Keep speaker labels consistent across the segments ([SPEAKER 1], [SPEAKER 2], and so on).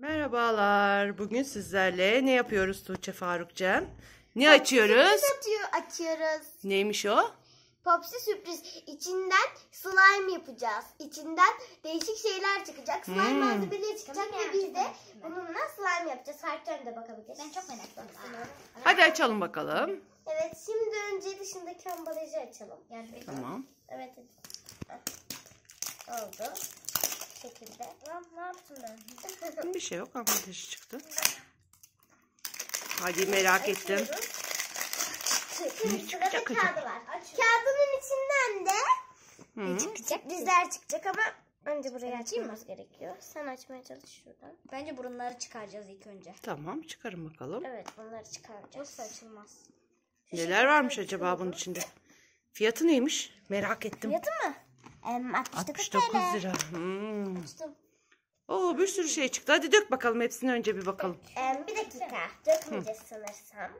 [SPEAKER 1] Merhabalar. Bugün sizlerle ne yapıyoruz Tuğçe Farukcem? Ne açıyoruz?
[SPEAKER 2] Atıyor, açıyoruz.
[SPEAKER 1] Neymiş o?
[SPEAKER 2] Popsi sürpriz. İçinden slime yapacağız. İçinden değişik şeyler çıkacak. Slime
[SPEAKER 1] Hmm.
[SPEAKER 2] malzemeleri çıkacak ve biz de bununla slime yapacağız. Farklarına da bakabiliriz.
[SPEAKER 3] Ben çok merak.
[SPEAKER 1] Hadi açalım bakalım.
[SPEAKER 2] Evet şimdi önce dışındaki ambalajı açalım. Yani
[SPEAKER 1] Tamam.
[SPEAKER 2] Evet. hadi. Heh. Oldu. Şekilde. Lan ne yaptım ben?
[SPEAKER 1] Bir şey yok. Ambalajı çıktı. Hadi merak ettim.
[SPEAKER 2] Açıyoruz.
[SPEAKER 1] Ne
[SPEAKER 2] Şimdi
[SPEAKER 1] çıkacak
[SPEAKER 2] sırada
[SPEAKER 1] acaba?
[SPEAKER 2] kağıdı var. Kağıdının içinden de
[SPEAKER 1] Hı.
[SPEAKER 2] çıkacak? Dizler çıkacak ama önce burayı açmamız gerekiyor. Sen açmaya çalış şuradan.
[SPEAKER 3] Bence burunları çıkaracağız ilk önce.
[SPEAKER 1] Tamam çıkarın bakalım.
[SPEAKER 2] Evet bunları çıkaracağız.
[SPEAKER 3] Yoksa açılmaz.
[SPEAKER 1] Neler varmış acaba bunun içinde? Fiyatı neymiş? Merak ettim.
[SPEAKER 2] Fiyatı mı? Em, 69,
[SPEAKER 1] 69
[SPEAKER 2] TL.
[SPEAKER 1] lira. Hmm. Oo bir sürü şey çıktı. Hadi dök bakalım hepsini önce bir bakalım.
[SPEAKER 2] Bir dakika. Dökmeyeceğiz sanırsam.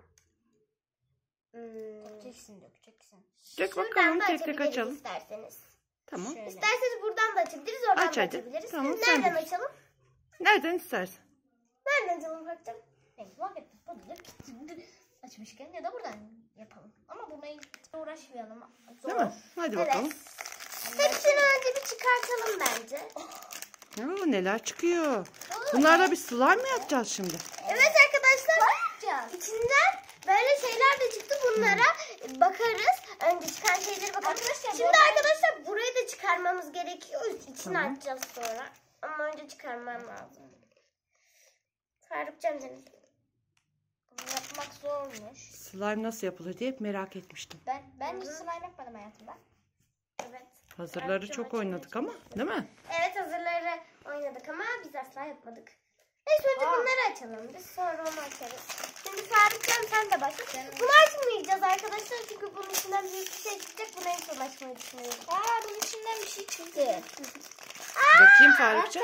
[SPEAKER 2] Hmm.
[SPEAKER 3] Dökeceksin dökeceksin.
[SPEAKER 1] Dök
[SPEAKER 2] Şuradan
[SPEAKER 1] bakalım tek tek açalım.
[SPEAKER 2] isterseniz.
[SPEAKER 1] Tamam.
[SPEAKER 3] Şöyle.
[SPEAKER 2] İsterseniz buradan da açabiliriz, oradan
[SPEAKER 1] Aç
[SPEAKER 2] da açabiliriz.
[SPEAKER 1] Tamam, sen
[SPEAKER 2] Nereden
[SPEAKER 1] bilirsin.
[SPEAKER 2] açalım?
[SPEAKER 1] Nereden istersen.
[SPEAKER 2] Nereden açalım
[SPEAKER 3] şimdi açmışken ya da buradan yapalım. Ama hiç uğraşmayalım. Zor.
[SPEAKER 1] Değil mi? Hadi
[SPEAKER 2] Evet. Hepsini önce bir çıkartalım bence.
[SPEAKER 1] Oo, neler çıkıyor. Bunlarla bir slime mi yapacağız şimdi?
[SPEAKER 2] Evet arkadaşlar. İçinden böyle şeyler de çıktı. Bunlara bakarız. Önce çıkan şeylere bakarız.
[SPEAKER 3] Arkadaşlar,
[SPEAKER 2] Şimdi arkadaşlar burayı da çıkarmamız gerekiyor. İçini
[SPEAKER 1] Tamam.
[SPEAKER 2] açacağız sonra. Ama önce çıkarmam lazım. Faruk Can Deniz.
[SPEAKER 3] Bunu yapmak zormuş.
[SPEAKER 1] Slime nasıl yapılır diye hep merak etmiştim.
[SPEAKER 3] Ben ben hiç slime yapmadım hayatımda.
[SPEAKER 2] Evet.
[SPEAKER 1] Hazırları
[SPEAKER 2] Faruk
[SPEAKER 1] çok oynadık ama değil mi?
[SPEAKER 2] Evet hazırları oynadık ama biz asla yapmadık. Neyse önce
[SPEAKER 3] Aa.
[SPEAKER 2] bunları açalım. Biz sonra onu açarız. Şimdi Faruk Can sen de başla. Bunu açmayacağız arkadaşlar çünkü bunun içinden büyük bir şey çıkacak. Bunu en son açmayı düşünüyorum.
[SPEAKER 3] Aa bunun içinden bir şey çıktı.
[SPEAKER 1] Bakayım Farukcan.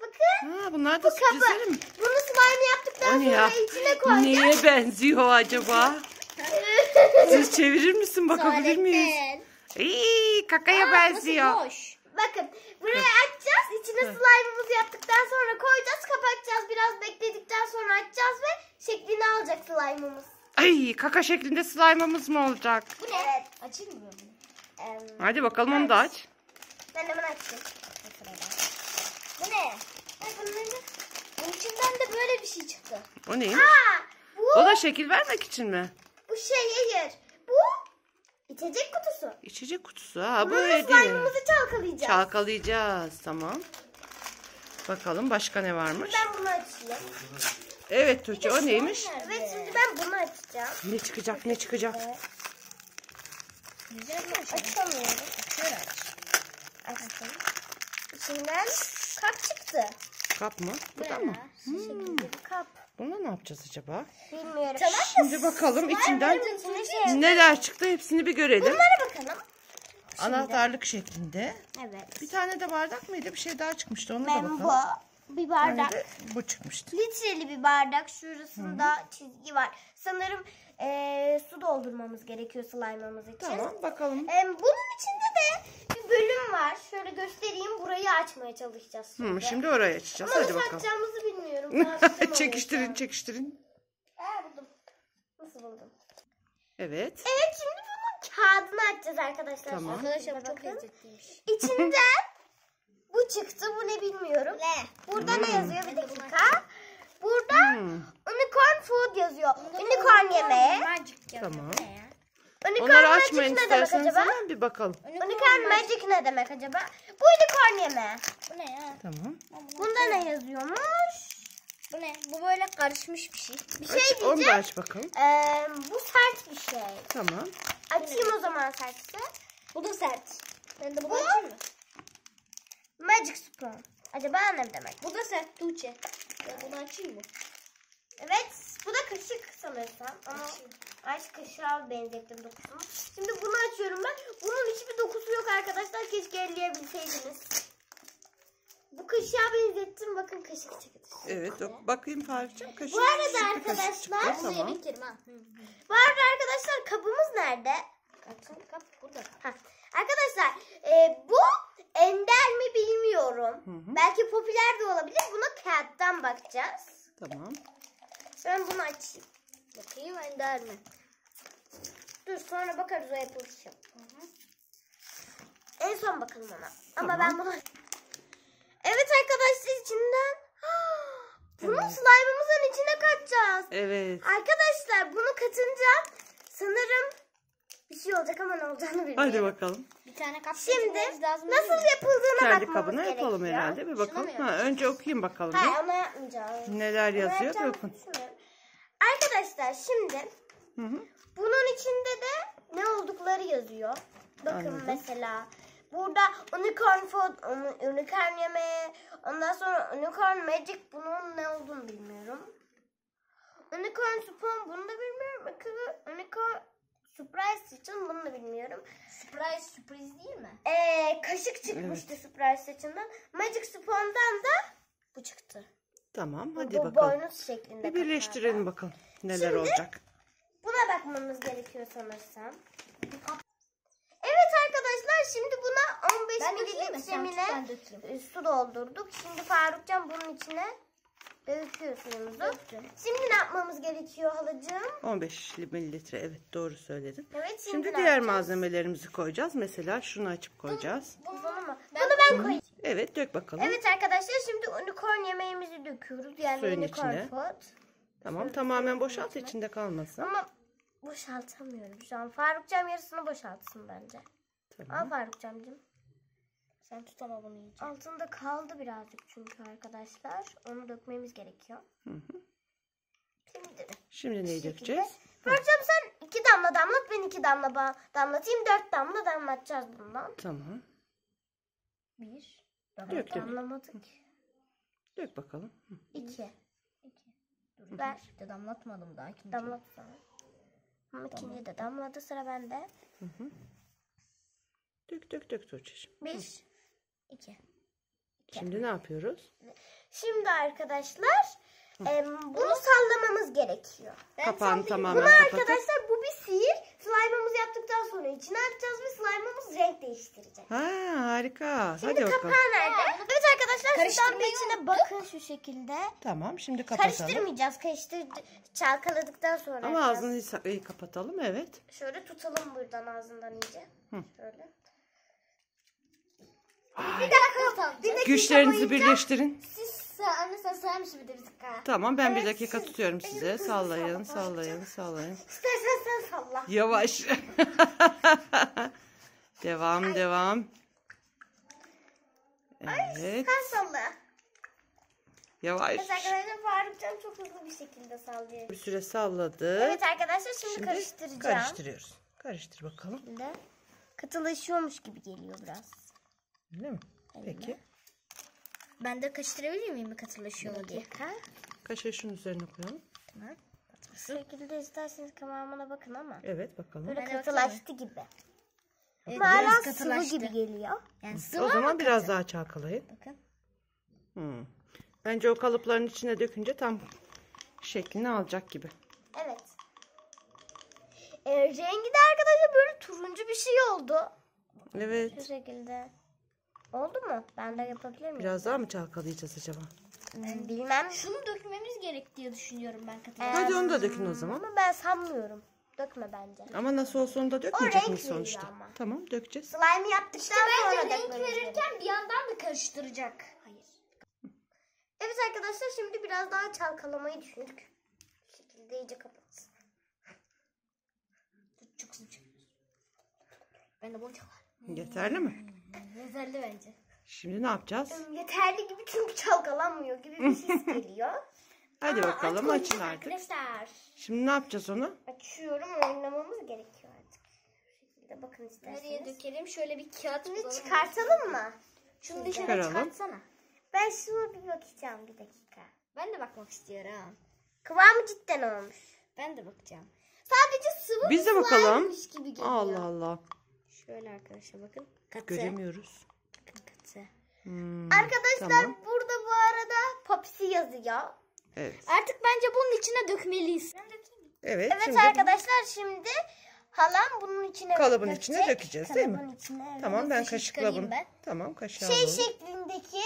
[SPEAKER 2] Bakın
[SPEAKER 1] Ha, bunlar da
[SPEAKER 2] Bu
[SPEAKER 1] sürprizleri mi?
[SPEAKER 2] bunu slime yaptıktan
[SPEAKER 1] ne ya?
[SPEAKER 2] sonra içine koyacağız.
[SPEAKER 1] Neye benziyor acaba? Siz çevirir misin bakabilir miyiz? İyi, kakaya benziyor.
[SPEAKER 3] Boş.
[SPEAKER 2] Bakın buraya açacağız. İçine slime'ımızı yaptıktan sonra koyacağız. Kapatacağız. Biraz bekledikten sonra açacağız ve şeklini alacak slime'ımız.
[SPEAKER 1] Ay kaka şeklinde slime'ımız mı olacak?
[SPEAKER 2] Bu ne? Evet.
[SPEAKER 3] Açayım mı bunu?
[SPEAKER 2] Em,
[SPEAKER 1] Hadi bakalım onu da aç.
[SPEAKER 2] ben hemen açtım.
[SPEAKER 3] Bu ne?
[SPEAKER 2] Ay, bunları...
[SPEAKER 3] Bunun içinden de böyle bir şey çıktı.
[SPEAKER 1] O neymiş?
[SPEAKER 2] Aa, bu,
[SPEAKER 1] O da şekil vermek için mi?
[SPEAKER 2] bu şey hayır. Bu içecek kutusu.
[SPEAKER 1] İçecek kutusu. Ha bu
[SPEAKER 2] Bununla
[SPEAKER 1] hediye.
[SPEAKER 2] slime'ımızı çalkalayacağız.
[SPEAKER 1] Çalkalayacağız. Tamam. Bakalım başka ne varmış?
[SPEAKER 2] Ben bunu açayım.
[SPEAKER 1] Evet Tuğçe o neymiş?
[SPEAKER 2] Evet şimdi ben bunu açacağım.
[SPEAKER 1] Ne çıkacak ne çıkacak?
[SPEAKER 3] Güzel mi?
[SPEAKER 2] Açamıyorum.
[SPEAKER 3] Şöyle aç.
[SPEAKER 2] Açtım. İçinden kap çıktı.
[SPEAKER 1] Kap mı? Bu da mı?
[SPEAKER 3] ya?
[SPEAKER 2] Şu şekilde bir kap.
[SPEAKER 1] Bununla ne yapacağız acaba?
[SPEAKER 2] Bilmiyorum.
[SPEAKER 1] Şimdi bakalım içinden neler çıktı hepsini bir görelim.
[SPEAKER 2] Bunlara bakalım.
[SPEAKER 1] Anahtarlık şeklinde.
[SPEAKER 2] Evet.
[SPEAKER 1] Bir tane de bardak mıydı? Bir şey daha çıkmıştı. Ona da bakalım.
[SPEAKER 2] bu bir bardak.
[SPEAKER 1] de bu çıkmıştı.
[SPEAKER 2] Litreli bir bardak. Şurasında çizgi var. Sanırım eee, su doldurmamız gerekiyor slime'ımız için.
[SPEAKER 1] Tamam bakalım.
[SPEAKER 2] Em, bunun içinde de bir bölüm var. Şöyle göstereyim. Burayı açmaya çalışacağız şimdi.
[SPEAKER 1] Hı, şimdi oraya açacağız.
[SPEAKER 2] Ama
[SPEAKER 1] Hadi
[SPEAKER 2] nasıl
[SPEAKER 1] bakalım.
[SPEAKER 2] açacağımızı bilmiyorum.
[SPEAKER 1] Çekiştirin
[SPEAKER 2] orayı.
[SPEAKER 1] çekiştirin.
[SPEAKER 2] Aa, buldum. Nasıl buldum?
[SPEAKER 1] Evet.
[SPEAKER 2] Evet şimdi bunun kağıdını açacağız arkadaşlar.
[SPEAKER 1] Tamam.
[SPEAKER 3] Arkadaşlar bu çok lezzetliymiş.
[SPEAKER 2] İçinden bu çıktı. Bu ne bilmiyorum. Ne? Burada ne yazıyor? Bir dakika. Burada
[SPEAKER 1] Hmm.
[SPEAKER 2] unicorn food yazıyor. Unicorn yemeği.
[SPEAKER 1] Tamam.
[SPEAKER 2] Unicorn
[SPEAKER 1] Onları
[SPEAKER 2] magic
[SPEAKER 1] açmayın
[SPEAKER 2] ne demek
[SPEAKER 1] isterseniz
[SPEAKER 2] acaba?
[SPEAKER 1] hemen bir bakalım.
[SPEAKER 2] Unicorn magic ne demek acaba? Bu unicorn yemeği.
[SPEAKER 3] Bu ne ya?
[SPEAKER 1] Tamam.
[SPEAKER 2] Bunda ne yazıyormuş?
[SPEAKER 3] Bu ne? Bu böyle karışmış bir şey.
[SPEAKER 2] Bir şey
[SPEAKER 1] Aç, onu da
[SPEAKER 2] diyeceğim.
[SPEAKER 1] aç bakalım.
[SPEAKER 2] Ee, bu sert bir şey.
[SPEAKER 1] Tamam.
[SPEAKER 2] Açayım o zaman sertse.
[SPEAKER 3] Bu da sert. Ben de bunu
[SPEAKER 2] Bu?
[SPEAKER 3] açayım mı?
[SPEAKER 2] Magic spoon. Acaba ne demek?
[SPEAKER 3] Bu da sert Tuğçe. Ben bunu açayım mı?
[SPEAKER 2] Evet, bu da kaşık sanırsam. Ama aç kaşığa benzettim dokusunu. Şimdi bunu açıyorum ben. Bunun hiçbir dokusu yok arkadaşlar. Keşke elleyebilseydiniz. Bu kaşığa benzettim. Bakın kaşık çıktı.
[SPEAKER 1] Evet. o- Bakayım Faruk'cığım. Kaşık,
[SPEAKER 2] Bu arada arkadaşlar.
[SPEAKER 3] Bunu
[SPEAKER 1] Tamam.
[SPEAKER 3] yemek ha.
[SPEAKER 2] Bu arada arkadaşlar kabımız nerede?
[SPEAKER 3] Kap, kap burada.
[SPEAKER 2] Ha. Arkadaşlar e, bu ender mi bilmiyorum.
[SPEAKER 1] Hı hı.
[SPEAKER 2] Belki popüler de olabilir. Buna kağıttan bakacağız.
[SPEAKER 1] Tamam.
[SPEAKER 2] Ben bunu açayım.
[SPEAKER 3] Bakayım ender mi?
[SPEAKER 2] Dur sonra bakarız o yapılışa. En son bakalım ona. Ama
[SPEAKER 1] Tamam.
[SPEAKER 2] ben bunu... Evet arkadaşlar içinden... Bunun
[SPEAKER 1] Evet.
[SPEAKER 2] slime'ımızın içine katacağız.
[SPEAKER 1] Evet.
[SPEAKER 2] Arkadaşlar bunu katınca sanırım bir şey olacak ama ne olacağını bilmiyorum.
[SPEAKER 1] Hadi bakalım.
[SPEAKER 3] Bir tane kap
[SPEAKER 2] Şimdi
[SPEAKER 3] getirmemiz lazım.
[SPEAKER 2] nasıl
[SPEAKER 3] mi?
[SPEAKER 2] yapıldığına
[SPEAKER 1] Kendi
[SPEAKER 2] bakmamız
[SPEAKER 1] kabına
[SPEAKER 2] gerekiyor.
[SPEAKER 1] yapalım herhalde. Bir bakalım.
[SPEAKER 3] mı
[SPEAKER 1] Ha, önce okuyayım bakalım. bir.
[SPEAKER 2] Hayır ona yapmayacağız.
[SPEAKER 1] Neler yazıyor? Bir
[SPEAKER 2] düşünmüyorum. Arkadaşlar şimdi
[SPEAKER 1] Hı hı.
[SPEAKER 2] bunun içinde yazıyor. Bakın
[SPEAKER 1] Anladım.
[SPEAKER 2] mesela burada unicorn food, uni- unicorn yemeği, ondan sonra unicorn magic bunun ne olduğunu bilmiyorum. Unicorn spoon bunu da bilmiyorum. Unicorn- Unicorn surprise için bunu da bilmiyorum.
[SPEAKER 3] Surprise sürpriz değil mi?
[SPEAKER 2] Ee, kaşık çıkmıştı surprise saçından. Magic spoon'dan da bu çıktı.
[SPEAKER 1] Tamam hadi
[SPEAKER 2] bu
[SPEAKER 1] bakalım.
[SPEAKER 2] boynuz şeklinde.
[SPEAKER 1] Bir birleştirelim bakalım. Neler
[SPEAKER 2] Şimdi-
[SPEAKER 1] olacak.
[SPEAKER 2] Buna bakmamız gerekiyor sanırsam. Evet arkadaşlar şimdi buna 15
[SPEAKER 3] Ben dökeyim mi? Sen tut,
[SPEAKER 2] mililitremine e, su doldurduk. Şimdi Farukcan bunun içine döküyor suyumuzu.
[SPEAKER 3] Döktüm.
[SPEAKER 2] Şimdi ne yapmamız gerekiyor halacığım?
[SPEAKER 1] 15 mililitre evet doğru söyledin.
[SPEAKER 2] Evet şimdi,
[SPEAKER 1] Şimdi diğer
[SPEAKER 2] yapacağız?
[SPEAKER 1] malzemelerimizi koyacağız. Mesela şunu açıp koyacağız.
[SPEAKER 2] Bunu mu?
[SPEAKER 3] Ben
[SPEAKER 2] Bunu ben koyayım.
[SPEAKER 1] Evet dök bakalım.
[SPEAKER 2] Evet arkadaşlar şimdi unicorn yemeğimizi döküyoruz. Yani
[SPEAKER 1] Suyun
[SPEAKER 2] unicorn
[SPEAKER 1] içine.
[SPEAKER 2] food.
[SPEAKER 1] Tamam tamamen boşalt içinde kalmasın.
[SPEAKER 2] Ama boşaltamıyorum şu an. Farukcan yarısını boşaltsın bence. Al
[SPEAKER 1] Tamam.
[SPEAKER 2] Farukcan'cığım.
[SPEAKER 3] Sen tut ama bunu iyice.
[SPEAKER 2] Altında kaldı birazcık çünkü arkadaşlar. Onu dökmemiz gerekiyor.
[SPEAKER 1] Hı hı.
[SPEAKER 2] Şimdi de.
[SPEAKER 1] Şimdi neyi dökeceğiz?
[SPEAKER 2] Farukcan sen iki damla damlat ben iki damla damlatayım. Dört damla damlatacağız bundan.
[SPEAKER 1] Tamam.
[SPEAKER 3] Bir.
[SPEAKER 1] Dök dök.
[SPEAKER 2] Damlamadık.
[SPEAKER 1] Dök bakalım. Hı.
[SPEAKER 2] İki.
[SPEAKER 3] İki. Dur.
[SPEAKER 2] Ver.
[SPEAKER 3] De damlatmadım daha. ikinci.
[SPEAKER 2] Damlat sana. Ama ikinci de damladı sıra bende.
[SPEAKER 1] Dök dök dök Tuğçe'cim.
[SPEAKER 2] Bir.
[SPEAKER 3] İki.
[SPEAKER 1] Şimdi ne yapıyoruz?
[SPEAKER 2] Şimdi arkadaşlar em, bunu sallamamız gerekiyor.
[SPEAKER 1] Kapağını tamamen
[SPEAKER 2] Bunu
[SPEAKER 1] kapatıp.
[SPEAKER 2] arkadaşlar bu bir sihir. Slime'ımızı yaptıktan sonra içine atacağız ve slime'ımız renk değiştirecek.
[SPEAKER 1] Ha harika.
[SPEAKER 2] Şimdi
[SPEAKER 1] Hadi bakalım.
[SPEAKER 2] kapağı nerede? Evet arkadaşlar bir içine bakın şu şekilde.
[SPEAKER 1] Tamam şimdi kapatalım.
[SPEAKER 2] Karıştırmayacağız. Karıştır çalkaladıktan sonra.
[SPEAKER 1] Ama
[SPEAKER 2] yapacağız.
[SPEAKER 1] ağzını iyi- kapatalım evet.
[SPEAKER 2] Şöyle tutalım buradan ağzından iyice.
[SPEAKER 1] Hı.
[SPEAKER 2] Şöyle.
[SPEAKER 3] Bir dakika. Bir dakika.
[SPEAKER 1] Güçlerinizi birleştirin.
[SPEAKER 3] Siz anne sen sayar mısın bir bir dakika?
[SPEAKER 1] Tamam ben bir
[SPEAKER 2] Evet,
[SPEAKER 1] dakika
[SPEAKER 2] siz-
[SPEAKER 1] tutuyorum size. Sallayın
[SPEAKER 2] salla-
[SPEAKER 1] sallayın sallayın.
[SPEAKER 2] İstersen sen salla.
[SPEAKER 1] Yavaş. devam devam. Evet.
[SPEAKER 2] Sen salla.
[SPEAKER 1] Yavaş.
[SPEAKER 2] Evet arkadaşlar Farukcan çok hızlı bir şekilde sallıyor.
[SPEAKER 1] Bir süre salladı.
[SPEAKER 2] Evet arkadaşlar şimdi,
[SPEAKER 1] Şimdi
[SPEAKER 2] karıştıracağım.
[SPEAKER 1] karıştırıyoruz. Karıştır bakalım.
[SPEAKER 2] Şimdi katılaşıyormuş gibi geliyor biraz.
[SPEAKER 1] Öyle mi? Peki.
[SPEAKER 3] Ben de karıştırabilir miyim katılaşıyor mu diye?
[SPEAKER 2] Dakika.
[SPEAKER 1] Kaşığı şunun üzerine koyalım.
[SPEAKER 3] Tamam.
[SPEAKER 2] Bu şekilde isterseniz kıvamına bakın ama.
[SPEAKER 1] Evet bakalım.
[SPEAKER 2] Böyle katılaştı gibi.
[SPEAKER 3] Evet, biraz
[SPEAKER 2] sıvı
[SPEAKER 3] katılaştı.
[SPEAKER 2] gibi geliyor.
[SPEAKER 3] Yani sıvı
[SPEAKER 1] O zaman
[SPEAKER 3] ama
[SPEAKER 1] biraz
[SPEAKER 3] katı.
[SPEAKER 1] daha çalkalayın.
[SPEAKER 3] Bakın.
[SPEAKER 1] Hmm. Bence o kalıpların içine dökünce tam şeklini alacak gibi.
[SPEAKER 2] Evet. Ee, rengi de arkadaşlar böyle turuncu bir şey oldu. Şu
[SPEAKER 1] Evet.
[SPEAKER 2] şekilde. Oldu mu? Ben de yapabilir miyim?
[SPEAKER 1] Biraz daha mı çalkalayacağız acaba?
[SPEAKER 2] Hmm, Bilmem.
[SPEAKER 3] Şunu dökmemiz gerek diye düşünüyorum ben katılaştı.
[SPEAKER 1] Hadi onu da dökün o zaman.
[SPEAKER 2] Ama ben sanmıyorum. Dökme bence.
[SPEAKER 1] Ama nasıl olsa onu da dökmeyecek
[SPEAKER 2] veriyor
[SPEAKER 1] sonuçta?
[SPEAKER 2] ama.
[SPEAKER 1] Tamam dökeceğiz.
[SPEAKER 2] Slime yaptıktan
[SPEAKER 3] İşte
[SPEAKER 2] sonra
[SPEAKER 3] bence renk verirken bir yandan da karıştıracak. Hayır.
[SPEAKER 2] Evet arkadaşlar şimdi biraz daha çalkalamayı düşündük. Bu şekilde iyice kapatsın.
[SPEAKER 3] Çok sıcak. Ben de bunu çok
[SPEAKER 1] Yeterli mi?
[SPEAKER 3] Yeterli bence.
[SPEAKER 1] Şimdi ne yapacağız?
[SPEAKER 2] Yeterli gibi çünkü çalkalanmıyor gibi bir ses geliyor.
[SPEAKER 1] Hadi bakalım
[SPEAKER 3] Aç
[SPEAKER 1] açın artık.
[SPEAKER 3] Arkadaşlar.
[SPEAKER 1] Şimdi ne yapacağız onu?
[SPEAKER 2] Açıyorum oynamamız gerekiyor artık. Şu şekilde bakın
[SPEAKER 3] Nereye
[SPEAKER 2] isterseniz.
[SPEAKER 3] dökelim? Şöyle bir kağıt bulalım.
[SPEAKER 2] çıkartalım mı?
[SPEAKER 3] Şunu dışarı
[SPEAKER 1] Çıkaralım.
[SPEAKER 3] çıkartsana.
[SPEAKER 2] Ben şuna bir bakacağım bir dakika.
[SPEAKER 3] Ben de bakmak istiyorum.
[SPEAKER 2] Kıvamı cidden olmuş.
[SPEAKER 3] Ben de bakacağım.
[SPEAKER 2] Sadece sıvı
[SPEAKER 1] Biz de bakalım.
[SPEAKER 2] gibi geliyor.
[SPEAKER 1] Allah Allah.
[SPEAKER 3] Şöyle arkadaşlar bakın. Katı.
[SPEAKER 1] Göremiyoruz.
[SPEAKER 3] Bakın katı.
[SPEAKER 1] Hmm,
[SPEAKER 2] Arkadaşlar
[SPEAKER 1] Tamam.
[SPEAKER 2] burada bu arada Popsi yazıyor.
[SPEAKER 1] Evet.
[SPEAKER 3] Artık bence bunun içine dökmeliyiz.
[SPEAKER 1] Evet.
[SPEAKER 2] Evet
[SPEAKER 1] şimdi
[SPEAKER 2] arkadaşlar şimdi Halam bunun içine
[SPEAKER 1] Kalıbın
[SPEAKER 2] dökecek.
[SPEAKER 1] içine dökeceğiz değil mi?
[SPEAKER 2] Kalıbın içine, evet.
[SPEAKER 1] Tamam ben
[SPEAKER 3] kaşık
[SPEAKER 1] kaşıkla bunu.
[SPEAKER 3] ben.
[SPEAKER 1] Tamam kaşığı
[SPEAKER 2] Şey
[SPEAKER 1] alalım.
[SPEAKER 2] şeklindeki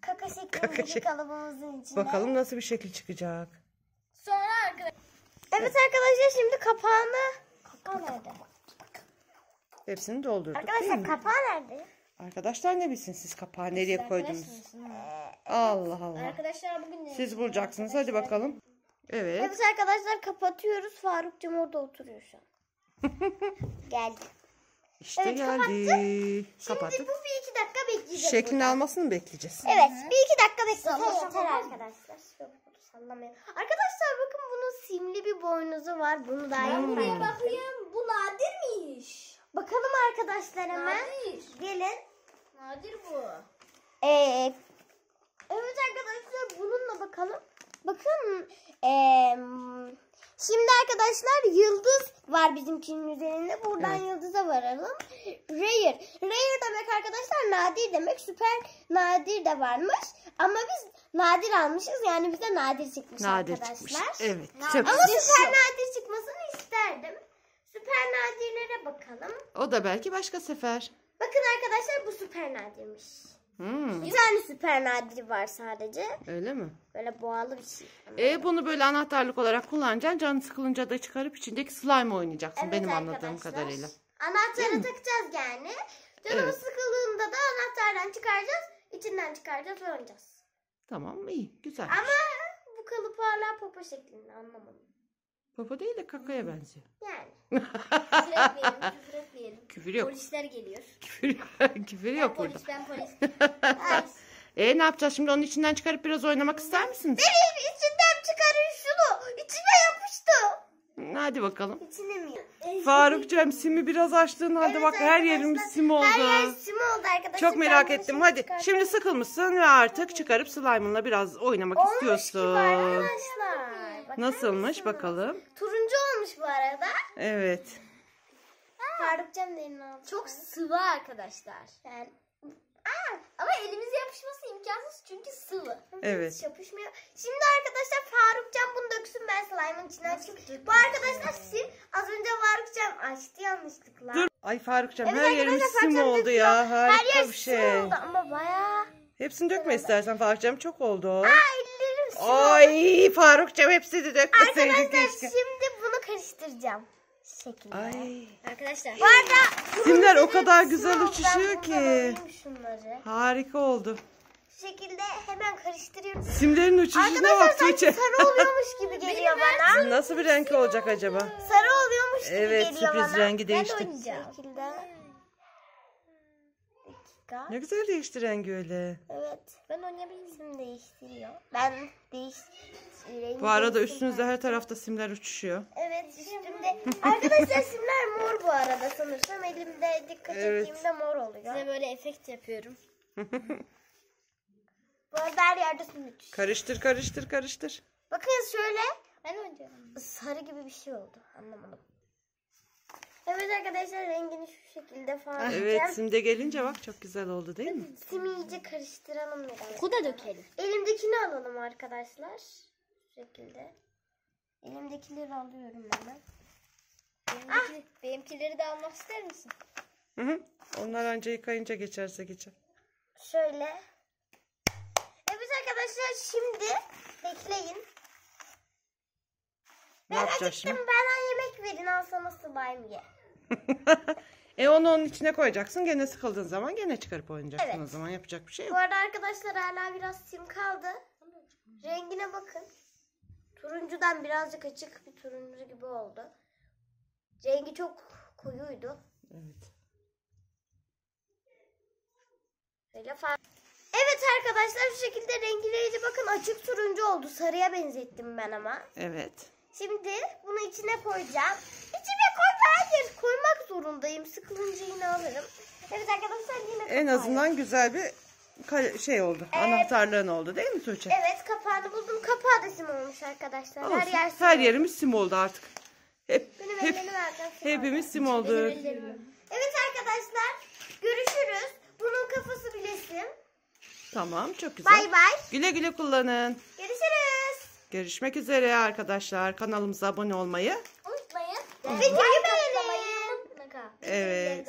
[SPEAKER 2] kaka şeklindeki
[SPEAKER 1] şek-
[SPEAKER 2] kalıbımızın içine.
[SPEAKER 1] Bakalım nasıl bir şekil çıkacak.
[SPEAKER 3] Sonra arkadaşlar
[SPEAKER 2] Evet arkadaşlar şimdi kapağını kapağı nerede?
[SPEAKER 1] Hepsini doldurduk değil
[SPEAKER 2] Arkadaşlar
[SPEAKER 1] mi?
[SPEAKER 2] kapağı nerede?
[SPEAKER 1] Arkadaşlar ne bilsin siz kapağı nereye koydunuz? Allah Allah.
[SPEAKER 3] Arkadaşlar bugün ne?
[SPEAKER 1] Siz bulacaksınız hadi bakalım. Evet.
[SPEAKER 2] Evet arkadaşlar kapatıyoruz. Farukcum orada oturuyor şu an. Geldi.
[SPEAKER 1] İşte
[SPEAKER 2] Evet,
[SPEAKER 1] geldi.
[SPEAKER 2] Şimdi
[SPEAKER 1] Kapattık.
[SPEAKER 2] bu bir iki dakika bekleyecek.
[SPEAKER 1] Şeklini
[SPEAKER 2] burada.
[SPEAKER 1] almasını mı bekleyeceğiz?
[SPEAKER 2] Evet bir iki dakika bekleyeceğiz. Yeter arkadaşlar. Yok, sallamayın. Arkadaşlar bakın bunun simli bir boynuzu var. Bunu da
[SPEAKER 3] Ben buraya bakayım. Bu nadir miymiş?
[SPEAKER 2] Bakalım arkadaşlar hemen.
[SPEAKER 3] Nadir.
[SPEAKER 2] Gelin.
[SPEAKER 3] Nadir bu.
[SPEAKER 2] Ee, evet arkadaşlar bununla bakalım. Bakın ee, şimdi arkadaşlar yıldız var bizimkinin üzerinde. Buradan
[SPEAKER 1] Evet.
[SPEAKER 2] yıldıza varalım. Rare. Rare demek arkadaşlar nadir demek. Süper nadir de varmış. Ama biz nadir almışız. Yani bize nadir çıkmış
[SPEAKER 1] Nadir
[SPEAKER 2] arkadaşlar.
[SPEAKER 1] çıkmış. Evet.
[SPEAKER 3] Nadir.
[SPEAKER 2] Ama süper nadir çıkmasını isterdim. Süper nadirlere bakalım.
[SPEAKER 1] O da belki başka sefer.
[SPEAKER 2] Bakın arkadaşlar bu süper nadirmiş.
[SPEAKER 1] Hmm,
[SPEAKER 2] Bir tane süper nadir var sadece.
[SPEAKER 1] öyle mi?
[SPEAKER 2] Böyle boğalı bir şey.
[SPEAKER 1] E bunu böyle anahtarlık olarak kullanacaksın. Canı sıkılınca da çıkarıp içindeki slime oynayacaksın
[SPEAKER 2] Evet
[SPEAKER 1] benim anladığım
[SPEAKER 2] arkadaşlar.
[SPEAKER 1] kadarıyla.
[SPEAKER 2] Anahtarı takacağız yani. Canımız
[SPEAKER 1] Evet.
[SPEAKER 2] sıkıldığında da anahtardan çıkaracağız. içinden çıkaracağız oynayacağız.
[SPEAKER 1] Tamam iyi güzel.
[SPEAKER 2] Ama bu kalıp hala popo şeklinde anlamadım.
[SPEAKER 1] Popo değil de kakaya benziyor.
[SPEAKER 2] Yani.
[SPEAKER 3] Küfür etmeyelim. Küfür etmeyelim.
[SPEAKER 1] Küfür yok.
[SPEAKER 3] Polisler geliyor.
[SPEAKER 1] Küfür, küfür
[SPEAKER 3] Ben
[SPEAKER 1] yok burada.
[SPEAKER 3] polis ben polis.
[SPEAKER 1] E ne yapacağız şimdi onun içinden çıkarıp biraz oynamak ister misiniz?
[SPEAKER 2] Benim içinden çıkarın şunu. İçime yapıştı.
[SPEAKER 1] Hadi bakalım.
[SPEAKER 2] İçine mi?
[SPEAKER 1] Farukcığım simi biraz açtığın halde
[SPEAKER 2] Evet
[SPEAKER 1] bak her yerimiz sim oldu.
[SPEAKER 2] Her yer sim oldu arkadaşlar.
[SPEAKER 1] Çok
[SPEAKER 2] Ben
[SPEAKER 1] merak
[SPEAKER 2] bunu
[SPEAKER 1] ettim. Hadi
[SPEAKER 2] çıkartacağım.
[SPEAKER 1] şimdi sıkılmışsın ve artık çıkarıp slime'ınla biraz oynamak
[SPEAKER 2] Olmuş
[SPEAKER 1] istiyorsun.
[SPEAKER 2] gibi arkadaşlar. Bakar
[SPEAKER 1] Nasılmış
[SPEAKER 2] mısınız?
[SPEAKER 1] bakalım?
[SPEAKER 2] Turuncu olmuş bu arada.
[SPEAKER 1] Evet.
[SPEAKER 2] Farukcan da elini aldı.
[SPEAKER 3] Çok sıvı arkadaşlar.
[SPEAKER 2] Yani
[SPEAKER 3] Ama elimize yapışması imkansız çünkü sıvı.
[SPEAKER 1] Evet.
[SPEAKER 2] hiç yapışmıyor. Şimdi arkadaşlar Farukcan bunu döksün ben slime'ın içine açayım. Bu arkadaşlar sim az önce Farukcan açtı yanlışlıkla.
[SPEAKER 1] Dur. Ay Farukcan
[SPEAKER 2] Evet
[SPEAKER 1] her yerimiz
[SPEAKER 2] arkadaşlar,
[SPEAKER 1] sim
[SPEAKER 2] Farukcan
[SPEAKER 1] oldu
[SPEAKER 2] döküyor.
[SPEAKER 1] ya. Harika
[SPEAKER 2] Her yer
[SPEAKER 1] bir
[SPEAKER 2] sim
[SPEAKER 1] şey.
[SPEAKER 2] oldu ama bayağı.
[SPEAKER 1] Hepsini dökme istersen Farukcan çok oldu. o. Ay Farukcan hepsini dökmeseydin
[SPEAKER 2] Arkadaşlar
[SPEAKER 1] keşke.
[SPEAKER 2] şimdi bunu karıştıracağım. Şekilde.
[SPEAKER 1] Ay.
[SPEAKER 3] Arkadaşlar.
[SPEAKER 2] Bu arada
[SPEAKER 1] Simler o kadar güzel
[SPEAKER 2] oldu.
[SPEAKER 1] uçuşuyor
[SPEAKER 2] Ben
[SPEAKER 1] ki.
[SPEAKER 2] buradan alayım Şunları.
[SPEAKER 1] Harika oldu.
[SPEAKER 2] Şu şekilde hemen karıştırıyorum.
[SPEAKER 1] Simlerin uçuşuna
[SPEAKER 2] Arkadaşlar
[SPEAKER 1] bak
[SPEAKER 2] sanki
[SPEAKER 1] Tuğçe.
[SPEAKER 2] sarı oluyormuş gibi geliyor bana.
[SPEAKER 1] Nasıl bir renk olacak acaba?
[SPEAKER 2] Sarı oluyormuş gibi
[SPEAKER 1] Evet,
[SPEAKER 2] geliyor
[SPEAKER 1] sürpriz
[SPEAKER 2] bana.
[SPEAKER 1] rengi değişti.
[SPEAKER 2] Ben de oynayacağım. Bu şekilde. Dakika.
[SPEAKER 1] Ne güzel değişti rengi öyle.
[SPEAKER 2] Evet.
[SPEAKER 3] Ben oynayabilirim.
[SPEAKER 2] İsim değiştiriyor. Ben değiş... rengi
[SPEAKER 1] Bu arada üstünüzde her tarafta simler uçuşuyor.
[SPEAKER 2] Evet üstümde. Arkadaşlar simler mor bu arada sanırsam. Elimde dikkat
[SPEAKER 1] Evet.
[SPEAKER 2] ettiğimde mor oluyor.
[SPEAKER 3] Size böyle efekt yapıyorum.
[SPEAKER 2] Bu arada her yerde sim uçuş.
[SPEAKER 1] Karıştır karıştır karıştır.
[SPEAKER 2] Bakın şöyle
[SPEAKER 3] Ben oynayacağım.
[SPEAKER 2] sarı gibi bir şey oldu. Anlamadım. Evet arkadaşlar rengini şu şekilde falan
[SPEAKER 1] Evet simde gelince bak çok güzel oldu değil mi?
[SPEAKER 2] Simi iyice karıştıralım biraz.
[SPEAKER 3] Ku da dökelim.
[SPEAKER 2] Elimdekini alalım arkadaşlar. Şu şekilde. Elimdekileri alıyorum hemen.
[SPEAKER 3] Benimki, benimkileri de almak ister misin?
[SPEAKER 1] Hı hı. Onlar anca yıkayınca geçerse geçer.
[SPEAKER 2] Şöyle. Evet arkadaşlar şimdi bekleyin.
[SPEAKER 1] Ne
[SPEAKER 2] Ben
[SPEAKER 1] yapacağız
[SPEAKER 2] acıktım
[SPEAKER 1] şimdi?
[SPEAKER 2] bana yemek verin al sana slime ye.
[SPEAKER 1] e onu onun içine koyacaksın. Gene sıkıldığın zaman gene çıkarıp oynayacaksın
[SPEAKER 2] Evet.
[SPEAKER 1] o zaman. Yapacak bir şey
[SPEAKER 2] Bu
[SPEAKER 1] yok.
[SPEAKER 2] arada arkadaşlar hala biraz sim kaldı. Rengine bakın. Turuncudan birazcık açık bir turuncu gibi oldu. Rengi çok koyuydu.
[SPEAKER 1] Evet.
[SPEAKER 2] Böyle Evet arkadaşlar şu şekilde rengileri bakın açık turuncu oldu. Sarıya benzettim ben ama.
[SPEAKER 1] Evet.
[SPEAKER 2] Şimdi bunu içine koyacağım. İçine hayır. Koymak zorundayım. Sıkılınca yine alırım. Evet arkadaşlar yine
[SPEAKER 1] En azından güzel bir şey oldu. Anahtarlığın oldu değil mi Tuğçe?
[SPEAKER 2] Evet kapağını buldum. Kapağı da sim olmuş arkadaşlar.
[SPEAKER 1] Olsun.
[SPEAKER 2] Her yer sim
[SPEAKER 1] Her yerimiz sim oldu artık. Hep,
[SPEAKER 2] Benim
[SPEAKER 1] hep,
[SPEAKER 2] sim
[SPEAKER 1] hepimiz
[SPEAKER 2] oldu.
[SPEAKER 1] sim olduk.
[SPEAKER 2] Evet arkadaşlar. Görüşürüz. Bunun kafası bile sim.
[SPEAKER 1] Tamam çok güzel.
[SPEAKER 2] Bay bay.
[SPEAKER 1] Güle güle kullanın.
[SPEAKER 2] Görüşürüz.
[SPEAKER 1] Görüşmek üzere arkadaşlar. Kanalımıza abone olmayı
[SPEAKER 3] unutmayın.
[SPEAKER 2] Ve takip unutmayın.
[SPEAKER 1] Evet.